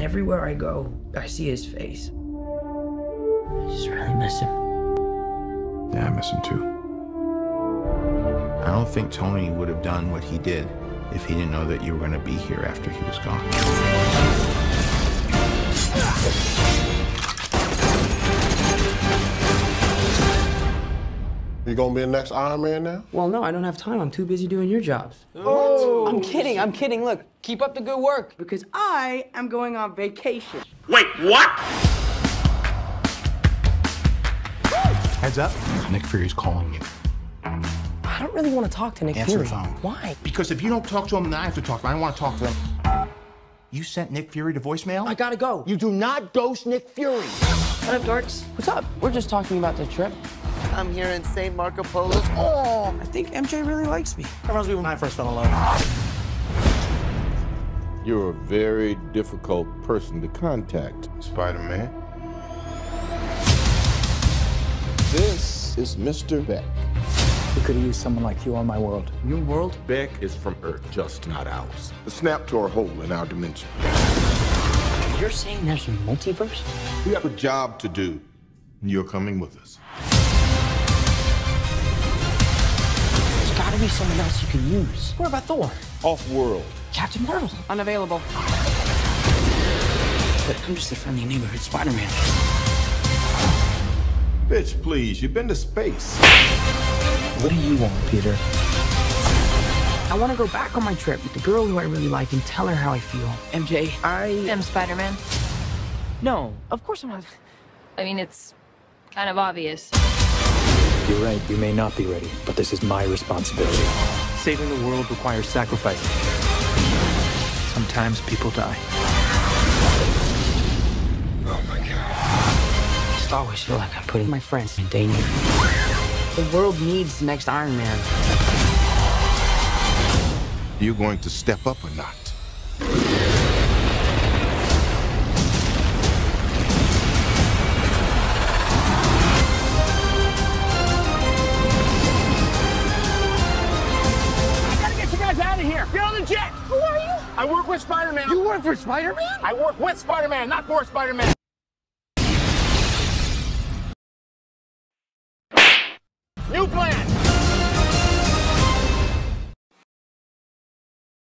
Everywhere I go, I see his face. I just really miss him. Yeah, I miss him too. I don't think Tony would have done what he did if he didn't know that you were going to be here after he was gone. You gonna be the next Iron Man now? Well, no, I don't have time. I'm too busy doing your jobs. What? I'm kidding. I'm kidding. Look, keep up the good work. Because I am going on vacation. Wait, what? Heads up, Nick Fury's calling you. I don't really want to talk to Nick Answer Fury. the phone. Why? Because if you don't talk to him, then I have to talk to him. I don't want to talk to him. You sent Nick Fury to voicemail? I gotta go. You do not ghost Nick Fury. What up, dorks? What's up? We're just talking about the trip. I'm here in St. Marco Polo's. Oh, I think MJ really likes me. that reminds me when I first fell in love. You're a very difficult person to contact. Spider-Man. This is Mr. Beck. We could have used someone like you on my world. Your world, Beck, is from Earth, just not ours. The snap to our hole in our dimension. You're saying there's a multiverse? We have a job to do. and You're coming with us. Be someone else you can use. What about Thor? Off-world. Captain Marvel? Unavailable. But I'm just a friendly neighborhood Spider-Man. Bitch, please, you've been to space. What do you want, Peter? I want to go back on my trip with the girl who I really like and tell her how I feel. MJ, I am Spider-Man. No, of course I'm not. I mean, it's kind of obvious. You're right, you may not be ready, but this is my responsibility. Saving the world requires sacrifice. Sometimes people die. Oh my God. I just always feel like I'm putting my friends in danger. The world needs the next Iron Man. You going to step up or not? I work with Spider-Man. You work for Spider-Man? I work with Spider-Man, not for Spider-Man. New plan.